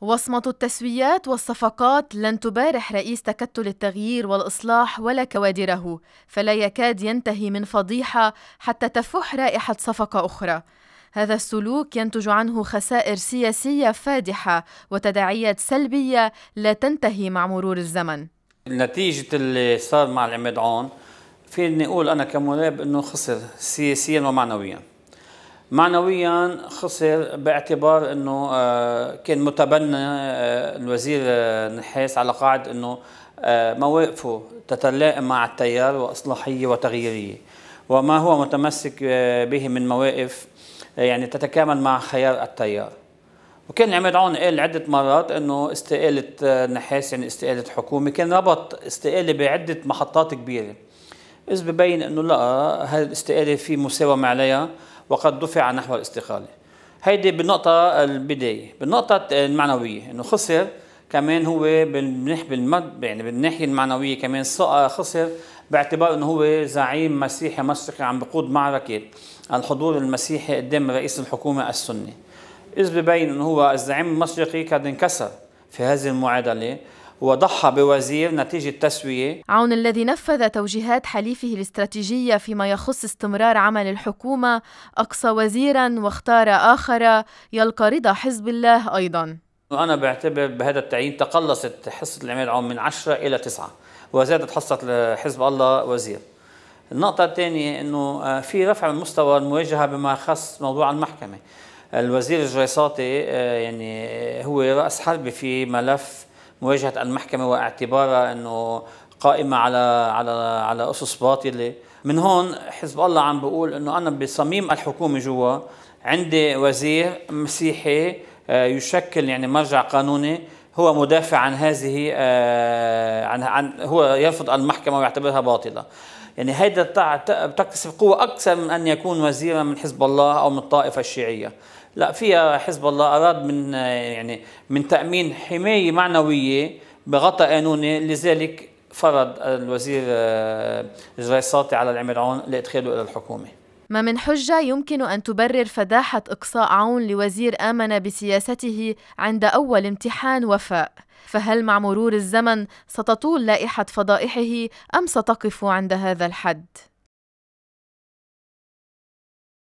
وصمة التسويات والصفقات لن تبارح رئيس تكتل التغيير والإصلاح ولا كوادره، فلا يكاد ينتهي من فضيحة حتى تفح رائحة صفقة أخرى. هذا السلوك ينتج عنه خسائر سياسية فادحة وتداعيات سلبية لا تنتهي مع مرور الزمن. نتيجة اللي صار مع العماد عون فيني أقول أنا كمراقب أنه خسر سياسيا ومعنويا. معنويا خسر باعتبار إنه آه، كان متبنى آه، الوزير آه، نحاس على قاعدة إنه مواقفه تتلائم مع التيار وإصلاحية وتغييرية. وما هو متمسك به من مواقف يعني تتكامل مع خيار التيار. وكان عماد عون قال عدة مرات إنه استقالة نحاس يعني استقالة حكومة كان ربط استقالة بعدة محطات كبيرة. إذ ببين إنه لا هذه الاستقالة في مساومة عليها. وقد دفع نحو الاستقالة. هيدي بالنقطة البداية. بالنقطة المعنوية إنه خسر كمان هو بالمد يعني بالناحية المعنوية كمان خسر باعتبار إنه هو زعيم مسيحي مشرقي عم بقود معركة الحضور المسيحي قدام رئيس الحكومة السني. إذ ببين إنه هو الزعيم المشرقي قد انكسر في هذه المعادلة. وضحى بوزير نتيجة تسوية عون الذي نفذ توجيهات حليفه الاستراتيجية فيما يخص استمرار عمل الحكومة أقصى وزيرا واختار آخر يلقى رضا حزب الله أيضا. أنا بعتبر بهذا التعيين تقلصت حصة العماد عون من عشرة إلى تسعة وزادت حصة حزب الله وزير. النقطة الثانية أنه آه، في رفع من مستوى المواجهة بما خص موضوع المحكمة. الوزير الجريساطي آه، يعني هو رأس حربي في ملف مواجهة المحكمة واعتبارها إنه قائمة على على على أسس باطلة. من هون حزب الله عم بقول إنه أنا بصميم الحكومة جوا عندي وزير مسيحي آه، يشكل يعني مرجع قانوني هو مدافع عن هذه آه، عن عن هو يرفض المحكمة ويعتبرها باطلة. يعني هيدا بتكتسب قوة أكثر من أن يكون وزيرا من حزب الله أو من الطائفة الشيعية. لا فيها حزب الله أراد من يعني من تأمين حماية معنوية بغطاء قانوني. لذلك فرض الوزير الجريساطي على العماد عون لإدخاله إلى الحكومة. ما من حجة يمكن أن تبرر فداحة إقصاء عون لوزير آمن بسياسته عند أول امتحان وفاء. فهل مع مرور الزمن ستطول لائحة فضائحه أم ستقف عند هذا الحد؟